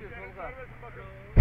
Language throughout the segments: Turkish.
Спасибо.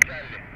Kuvvetli.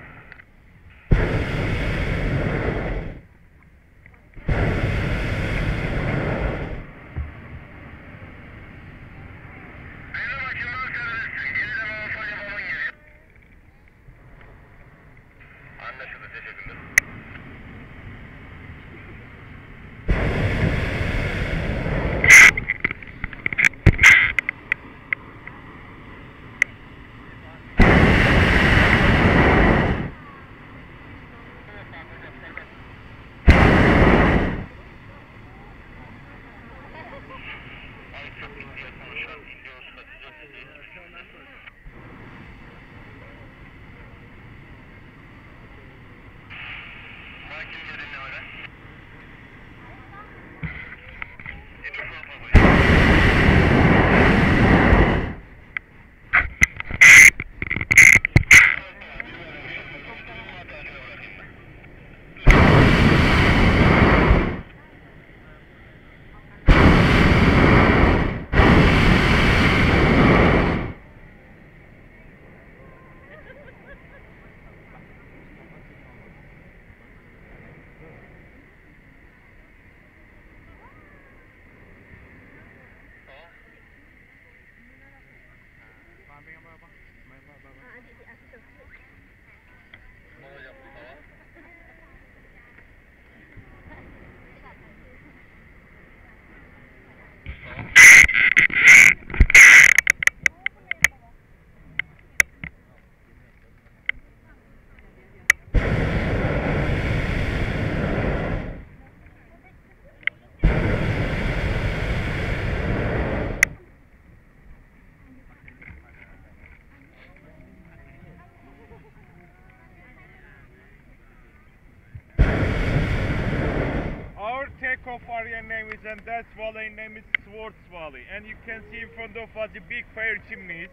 Area name is and that valley name is Swartz Valley and you can see in front of us the big fire chimneys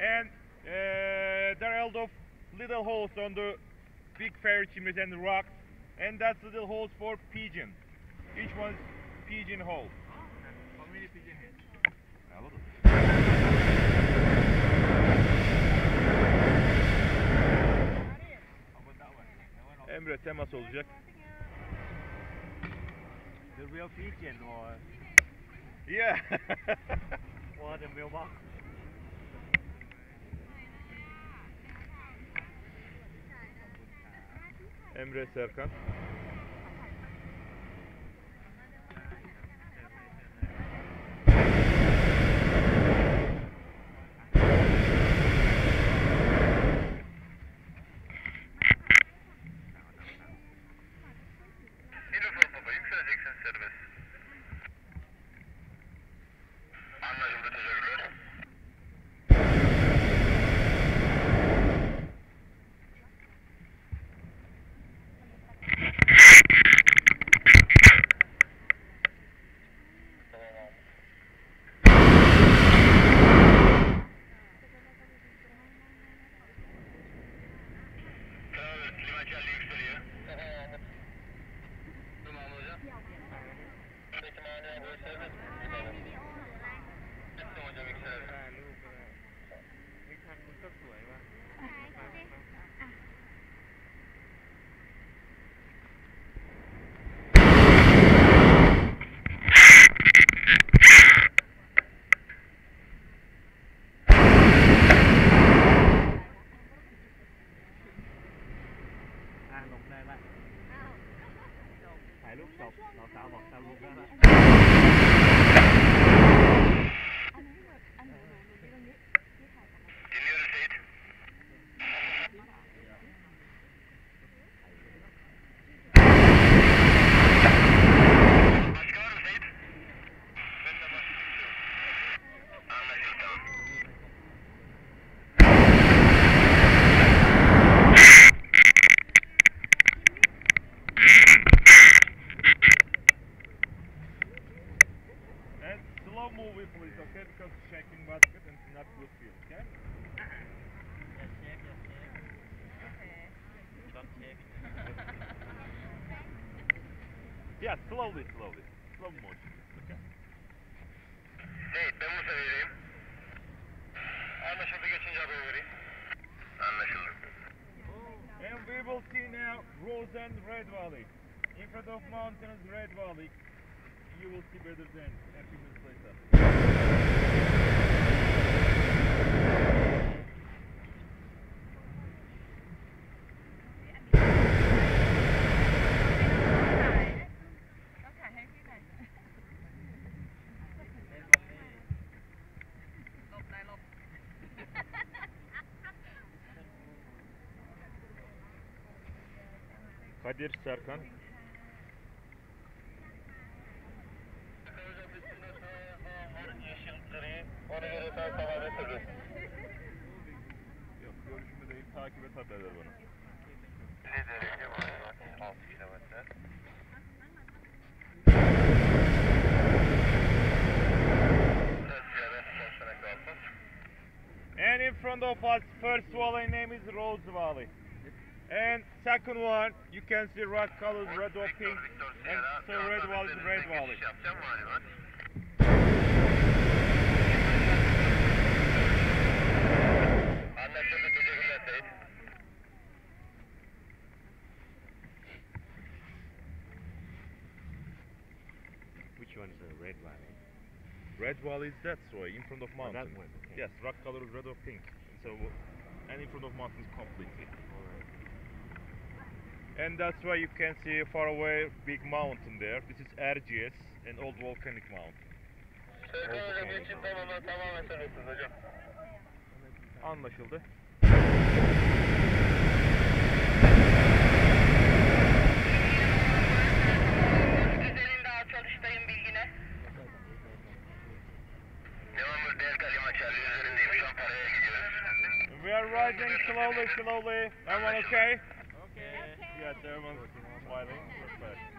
and uh, there are a lot of little holes on the big fire chimneys and rocks and that's little holes for pigeon. Each one's pigeon hole. How many pigeon heads? A lot of. Emre temas olacak. The real pigeon or Yeah. or the mailbox? Emre Serkan. Slow movie please, okay? Because shaking basket and it's not good feel, okay? Yeah, slowly, slowly. Slow motion, okay? Seyit ben Musa vereyim. Anlaşıldı geçince haber vereyim. Anlaşıldı. And we will see now Rose and Red Valley. In front of mountains, Red Valley. You will see better than a few minutes later. Kadir Serkan. Ver bana. Ne derece var? 6 kilometre. Burası yarın çalışana kalsın. And in front of us, first valley name is Rose Valley. And second one, you can see rock colors red or pink. And so red valley is red valley. Anlaşıldı. Teşekkürler Seyit. Which one is the red valley? Red wall is that way, in front of Oh, that mountain. one, okay. Yes, rock color is red or pink. So, and in front of mountain is completely. Alright. And that's why you can see far away big mountain there. This is Erciyes, an old volcanic mountain. Serkan hocam geçin tamamen tamamen serbestsiniz hocam. Anlaşıldı. Riding slowly, slowly. Everyone okay? Okay. Yes, everyone's smiling. Perfect.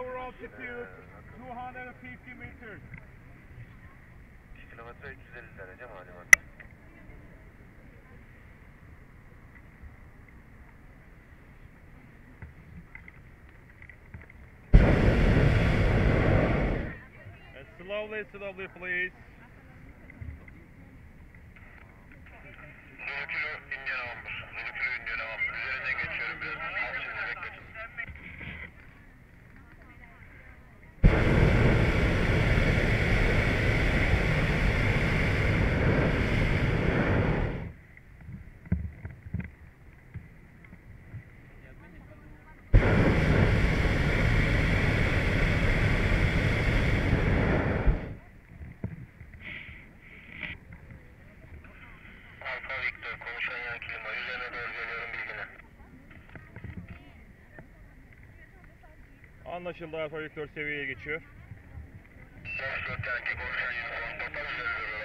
And altitude 250 meters. 1 kilometre 350 derece malumat. And slowly, slowly, please. Anlaşıldı Alfa Victor seviyeye geçiyor. Fox 4 tanki konuşan 110 total üzerinde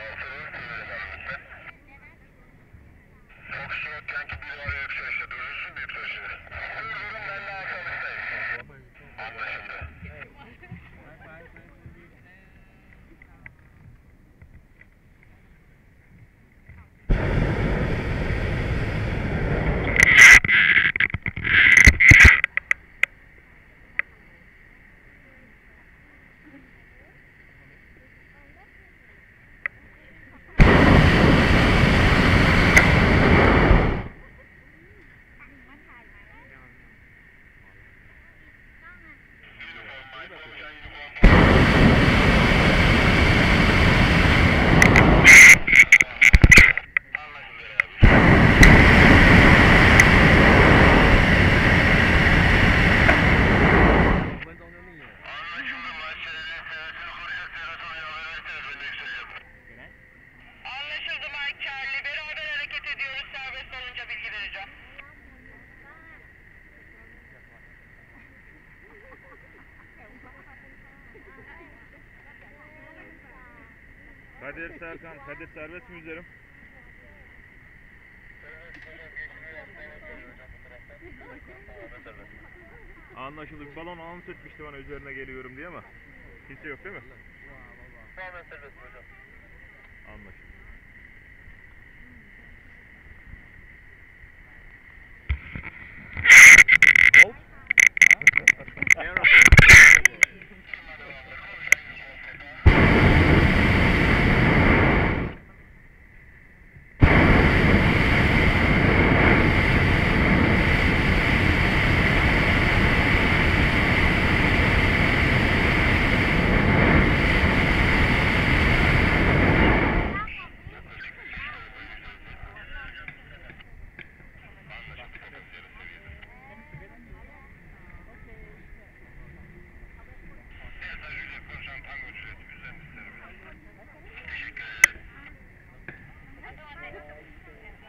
Kadir Serkan, Kadir serbest mi üzerim? Anlaşıldı. Bir balon anons etmişti bana üzerine geliyorum diye ama kimse yok değil mi? Tamamen serbest hocam. Anlaşıldı. Bolt?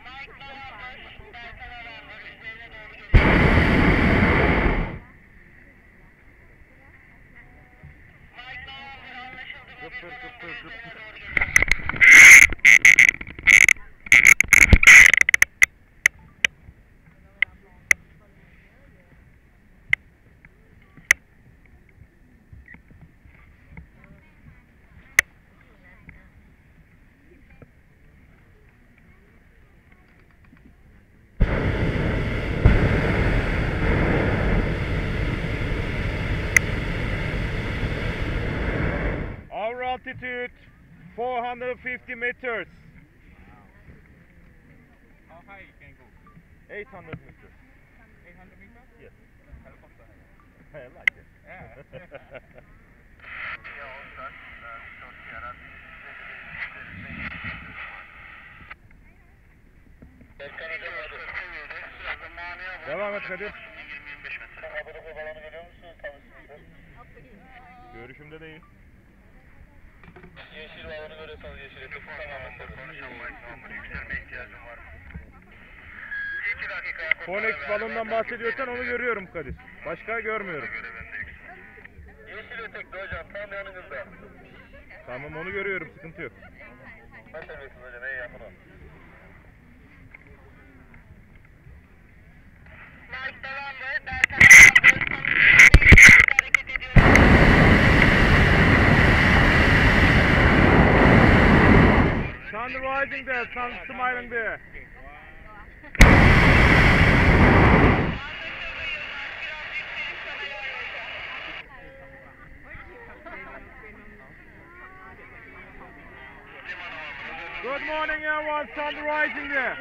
Mike November, Delta November üzerine doğru geliyor. Mike November anlaşıldı. Kıpır kıpır kıpır. Üzerine doğru geliyor. Our altitude 450 meters. How high you can go? 800 meters. 800 meters? Yes. Helicopter. I like it. Yeah. Devam et Kadir. 20-25 metre. Havada balonu görüyor musunuz? Tam üstünde. Görüşümde değil. Yeşil balonu görüyorsanız yeşil etek tamamen serbest. Konuşan yükselme ihtiyacım var. 2 dakika. Konex balondan bahsediyorsan onu görüyorum Kadir. Başka görmüyorum. Yeşil etekli hocam tam yanınızda. Tamam onu görüyorum sıkıntı yok. Nasıl serbestsiz hocam? En yakın o. Mike November, Delta November, Sun rising there, sun smiling there. Good morning everyone, sun rising there.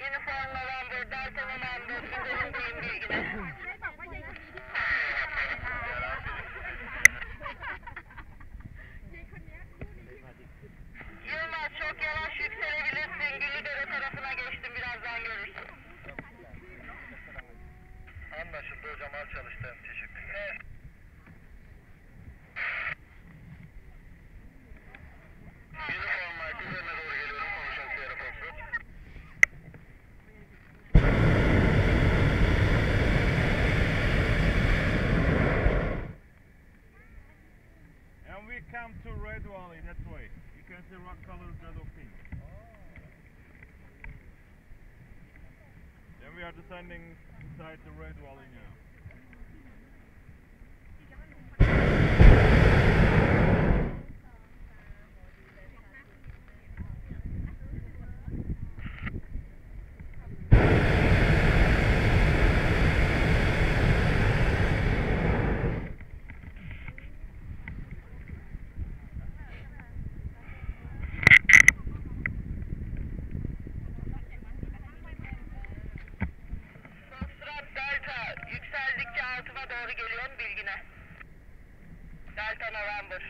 Uniform November, Delta November, üzerindeyim bilgine. Yılmaz çok yavaş yükselebilirsin. Güllüdere tarafına geçtim. Birazdan görürsün. Anlaşıldı hocam az çalıştım. Teşekkürler. Uniform Mike üzerine doğru geliyorum. Konuşan Sierra Foxtrot. And we come to Red Valley, that way. You can see rock colors red of pink. Then we are descending inside the Red Valley doğru geliyorum bilgine. Delta November.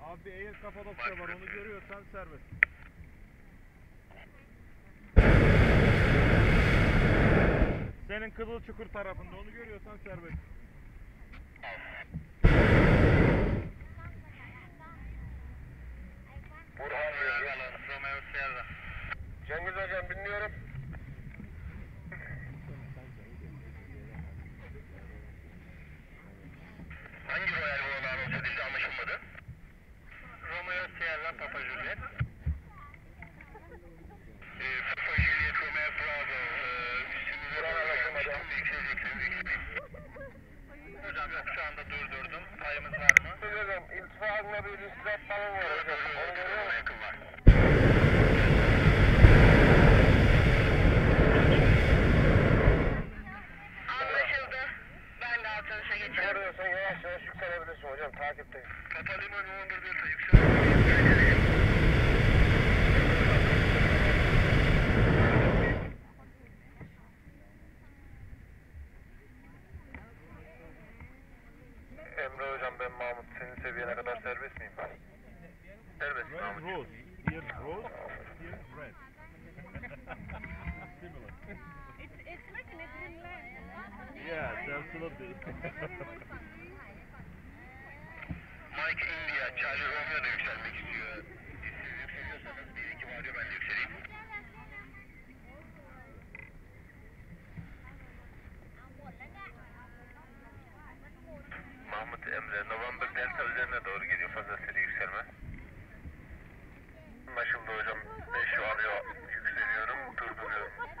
Abi Air Kapadokya var onu görüyorsan serbest. Senin Kızılçukur tarafında onu görüyorsan serbest. Sierra. Cengiz Hocam dinliyorum. Hangi Royal Vola'nın olsa dilde anlaşılmadı? Romeo Sierra, Papa Juliet. Ee, Papa Juliet, Romeo Bravo. Ee, üstünüze anlaşılmadı. Hocam yok şu anda durdurdum. Payımız var mı? Hocam iltifatla bir istirahat falan var hocam. Onu görüyor musun? Yakın var. Anlaşıldı. Ben de atılışa geçiyorum. Görüyorsan yavaş yavaş yükselebilirsin hocam. Takipteyim. Papa Liman 11 Delta yüksel. Emre hocam ben Mahmut senin seviyene kadar serbest miyim? Serbest Red Mahmut. rose. Here's rose. Here's red. Similar. It's it's like an dreamland. Yes, absolutely. Mike India, Charlie Romeo da yükselmek istiyor. Siz yükseliyorsanız bir iki var ya ben de yükseleyim. Mahmut Emre, November Delta üzerine doğru geliyor fazla seri yükselme. Anlaşıldı hocam. 5 arıyor, yükseliyorum, durduruyorum.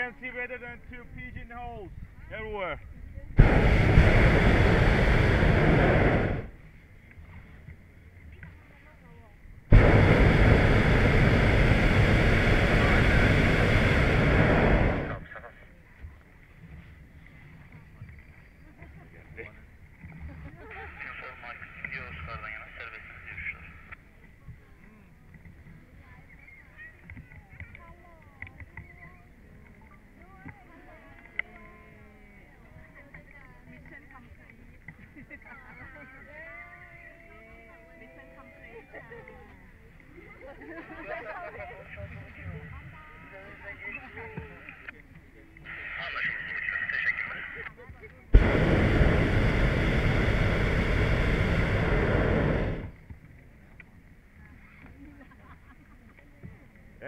Can see better than two pigeonholes everywhere.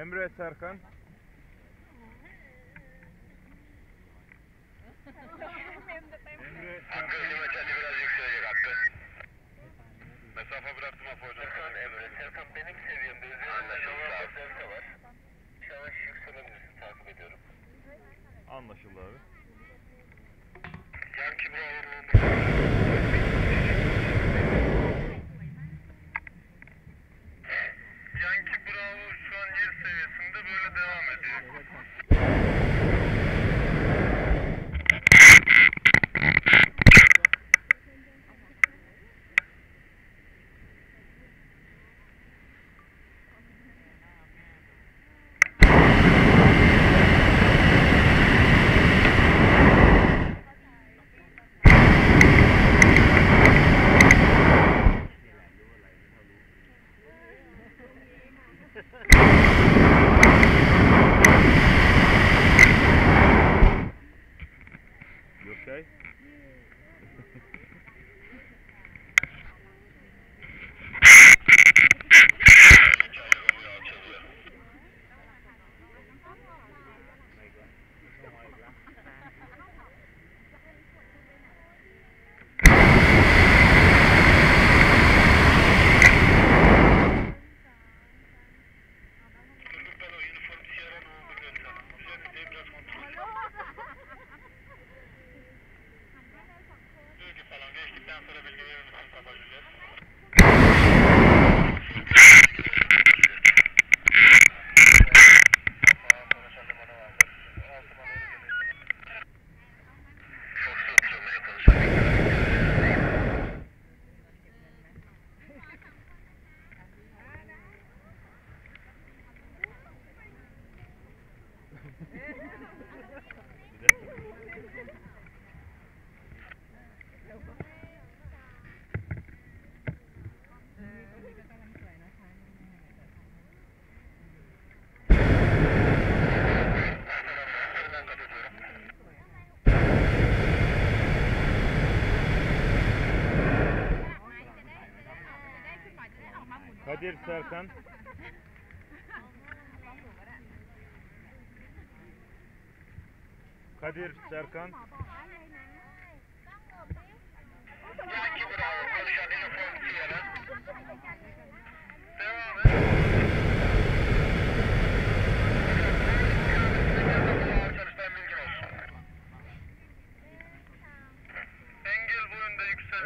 Emre Serkan. Kadir Serkan. Kadir Serkan.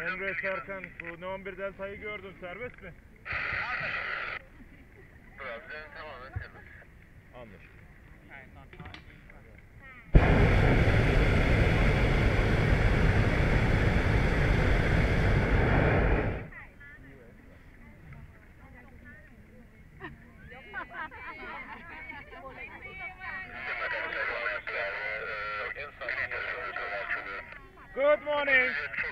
Emre Serkan, bu No 11 Delta'yı gördüm. Serbest mi? Problemden tamamen Good morning.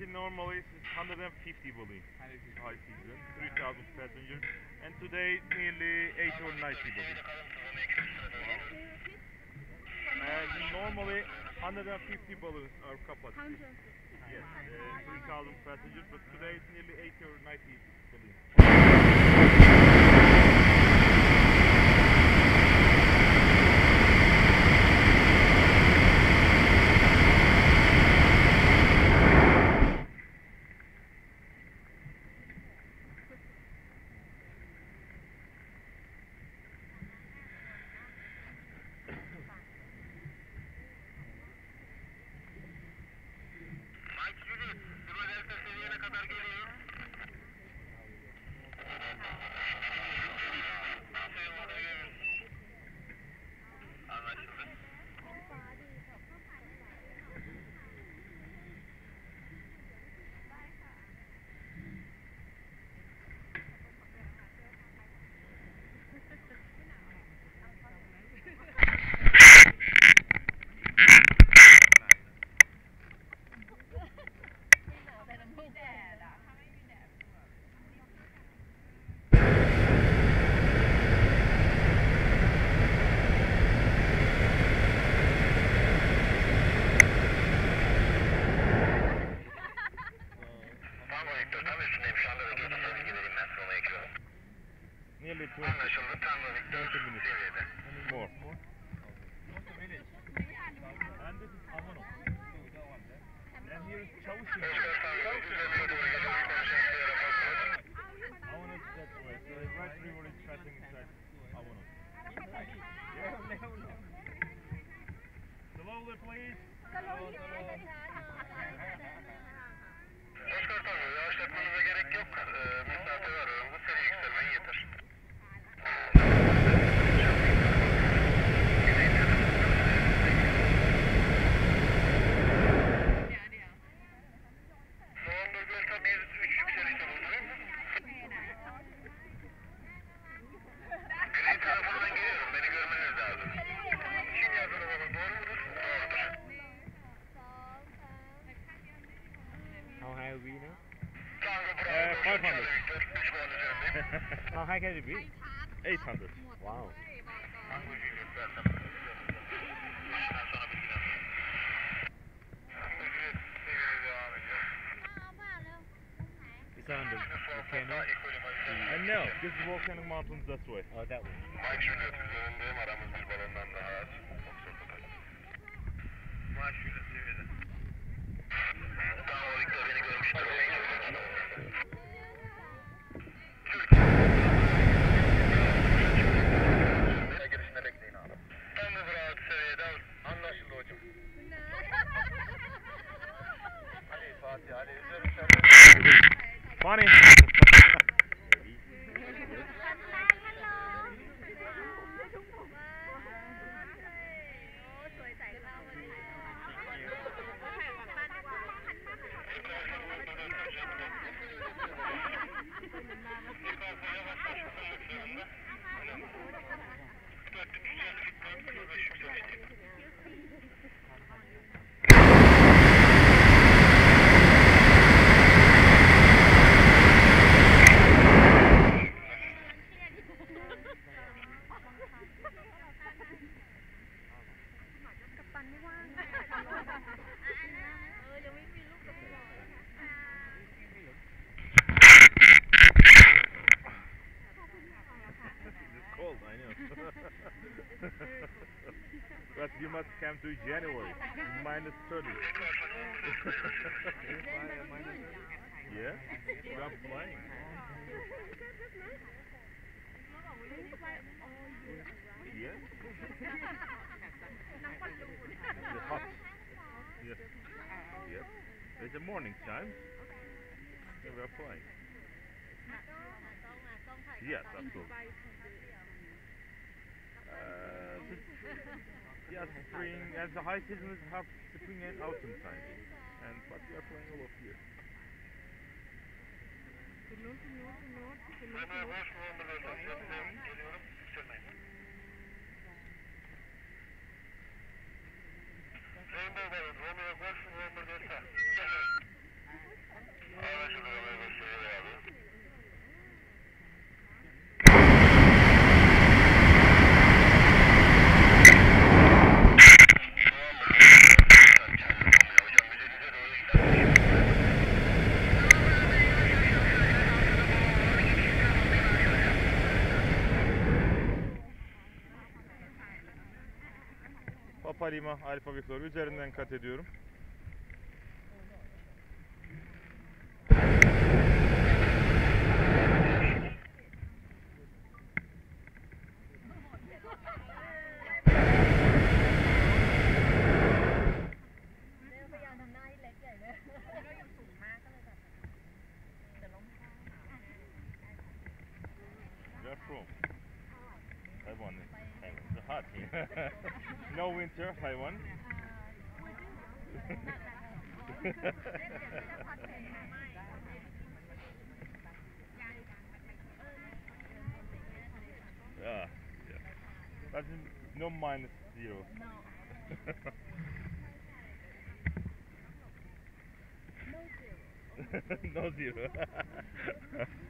capacity normally is 150 Bully high season, 3,000 passengers, and today nearly 8 or 90 Bully. And normally 150 balloons are capacity. Yes, uh, 3,000 passengers, but today it's nearly 80 or 90 balloons. How high can it be? 800. Wow. It's on? Uh, no, this is volcanic mountains this way. Oh, that way. Come to January, minus 30. yeah? You are flying. Yeah? It's hot. Yes. Yep. It's the morning time. We are flying. Yes, absolutely. Yeah, spring, and the high season is half spring and autumn time. And but we are playing all of year. Rainbow Romeo Golf, Romeo Golf seviyeli abi. Papa Lima Alfa Victor üzerinden kat ediyorum. Taiwan. Ah, yeah, yeah. But no minus zero. no zero. Konuşan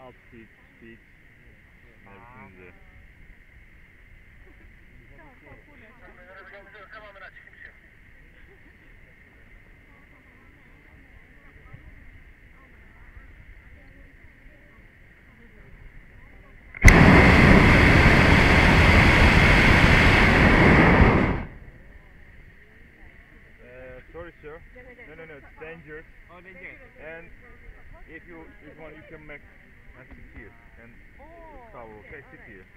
Alt speech, speech, everything's there. que é aqui?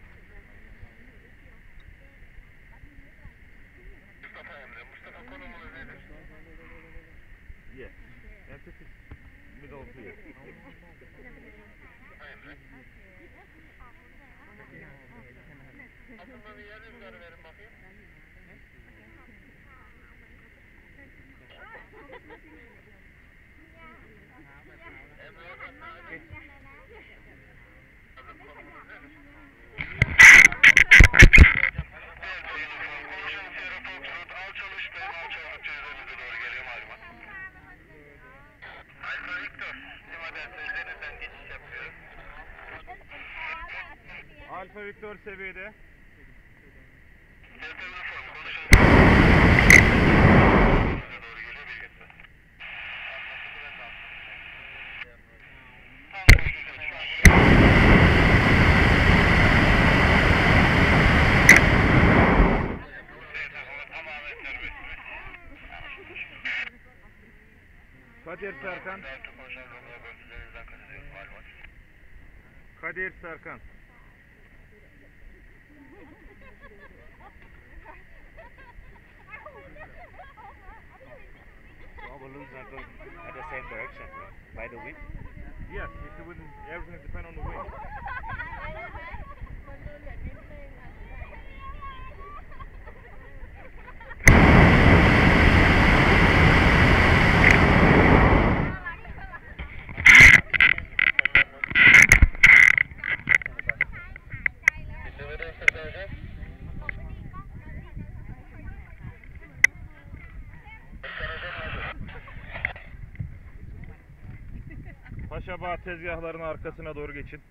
Serkan. Kadir Serkan. All balloons are going at the same direction by the wind. Yes, if the wind, everything depends on the wind. tezgahların arkasına doğru geçin.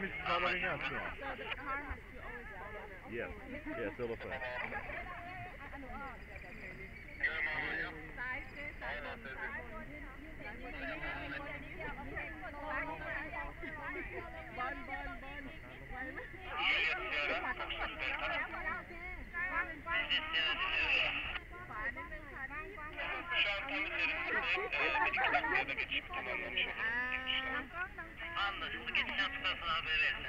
miss covering up. Yeah. So the car has to always Yes. Yes, all of that. Şu an tam üzerinde. Ben bir iki dakikaya da geçip tamamlamış olurum. Anlaşıldı. Geçen hafta sana haber versin.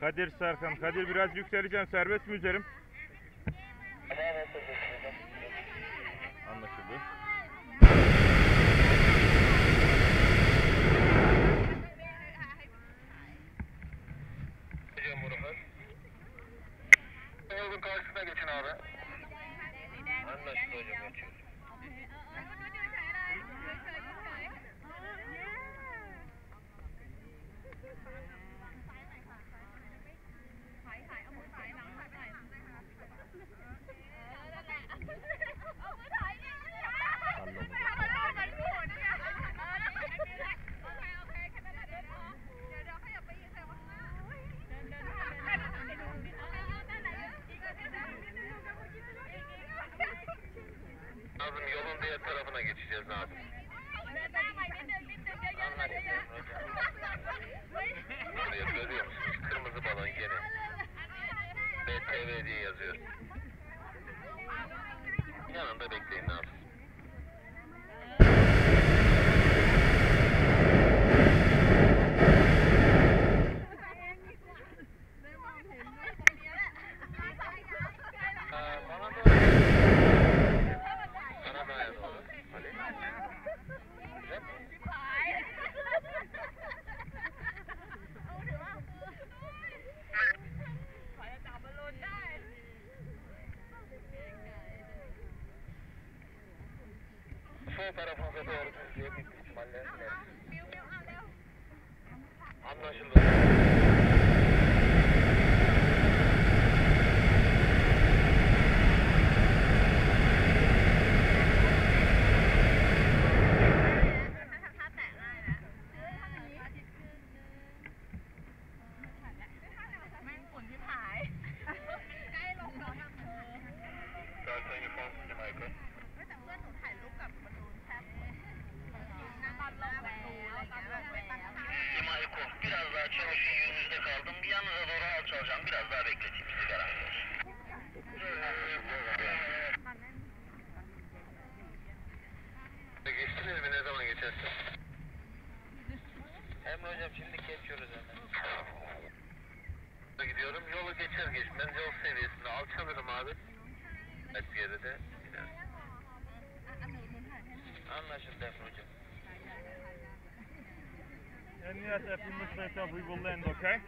Kadir Serkan. Kadir biraz yükseleceğim. Serbest mi üzerim? Anlaşıldı. Hocam Burhan. Yolun karşısına geçin abi. Anlaşıldı hocam geçiyoruz. Nazım yolun diğer tarafına geçeceğiz Nazım. Buraya görüyor musunuz? Kırmızı balon gene. BTV diye yazıyor. Yanında bekleyin Nazım. Aa, bana doğru. Bana doğru doğru. Hadi. Güzel. Sol tarafınıza doğru düzlüğe büyük ihtimalle. Anlaşıldı. Geçmez yol seviyesinde alçalırım abi. Evet geride. inersin. Anlaşıldı Emre hocam. And yes, a few minutes later we will land, okay?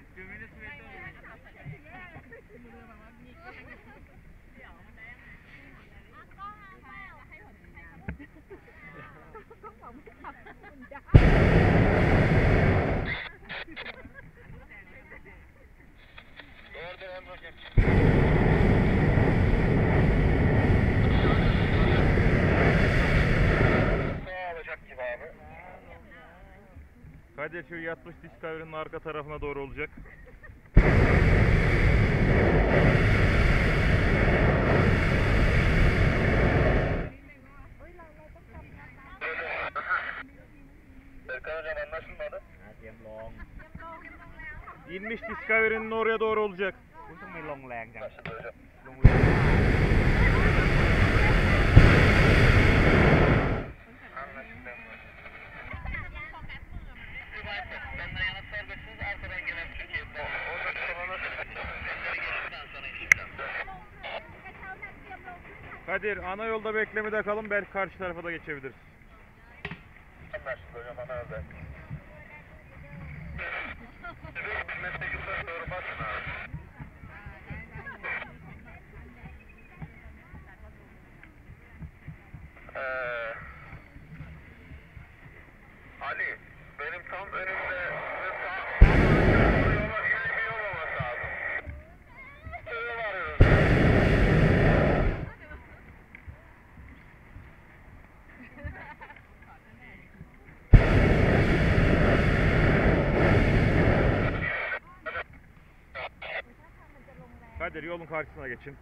Doğrudur Emre hocam. Sağ olacak gibi abi. Kadir şu yatmış Discovery'nin arka tarafına doğru olacak. İnmiş Discovery'nin oraya doğru olacak. คุณต้องมีลงแรงจัง Anlaşıldı hocam. ลงแรง Anlaşıldı Emre hocam. Sübayfok, benden yana serbestsiniz. Arkadan gelen Türkiye. Orada kalana Sizleri geçtikten sonra ineceğim. Kadir ana yolda beklemede kalın belki karşı tarafa da geçebiliriz. Anlaşıldı hocam. Ana özel. Metre yukarı doğru basın Ee, Ali, benim tam önümde şey Kadir yolun karşısına geçin.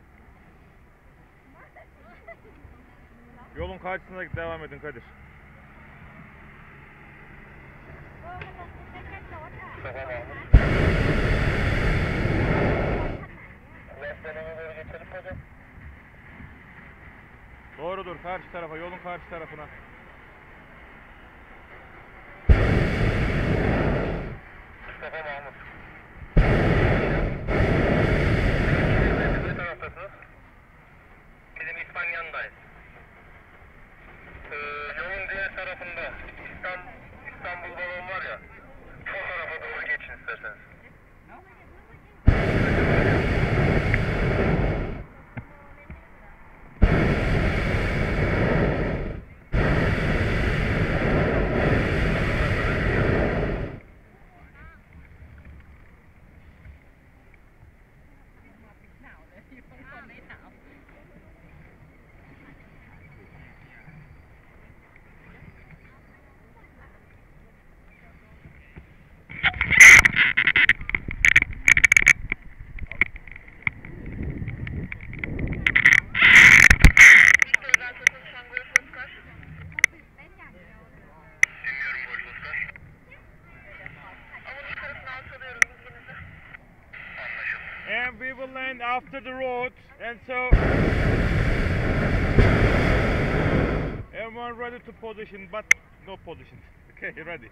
Yolun karşısına devam edin Kadir. Doğrudur karşı tarafa yolun karşı tarafına. Mustafa Mahmut. business. Land after the road and so everyone ready to position but no position. Okay, ready.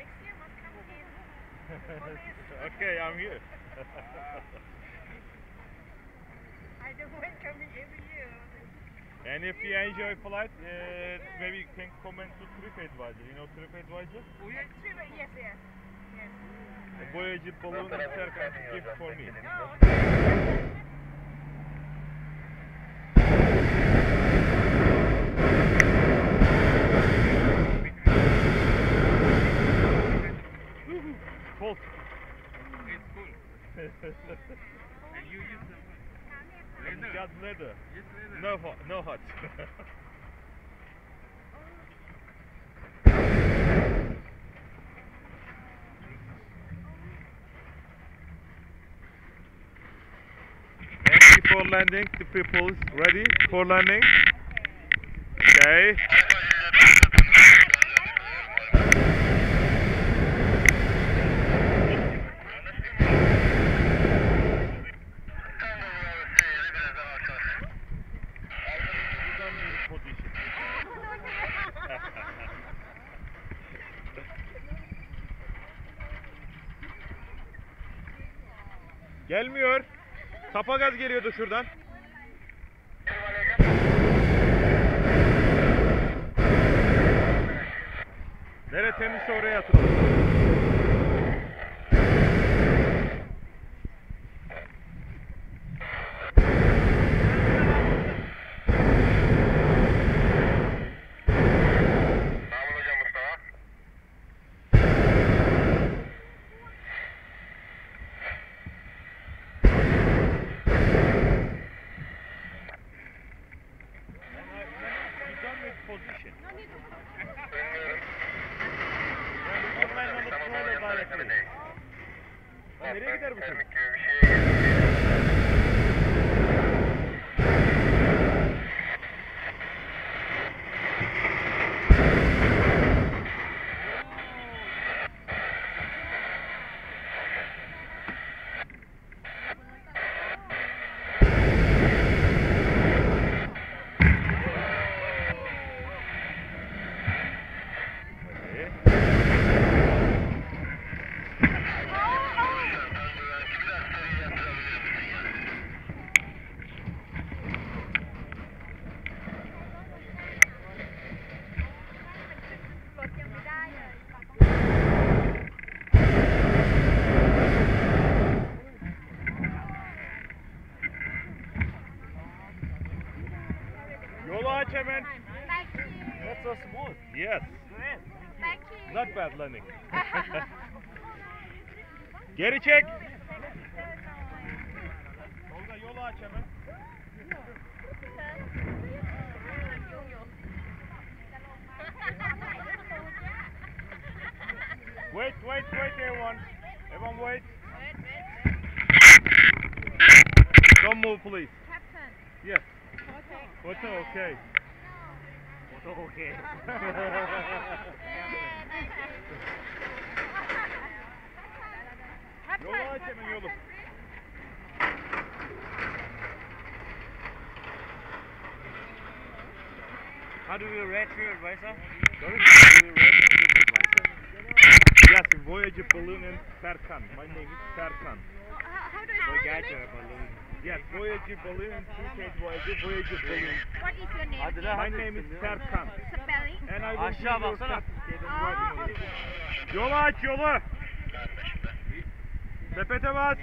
Next year must come again. okay, I'm here. I don't want coming every year. And if you enjoy flight, uh, maybe you can comment to TripAdvisor. You know TripAdvisor? Yes, yes, yes. Yes. Boyacı balloon isterken gift for me. Oh, okay. hot. Ready for landing, the people's ready for landing? Okay. Gelmiyor. Tapa gaz geliyordu şuradan. Nere temizse oraya atın. You. Not bad landing. Geri çek. Tolga yolu aç hemen. Wait, wait, wait everyone. Everyone wait. Don't move please. Captain. Yes. Okay. Photo okay. Okay. Yola How do we read your advisor? Yes, Voyager balloon in Tarkan. My name is Perkan. Oh, how, how do I? Voyager balloon. Yes, Voyager Balloon Turkish Voyager, Voyager Balloon. What is your name? Lan My name is Serkan. Spelling? And I will Aşağı baksana. Yolu aç yolu. Sepete bas.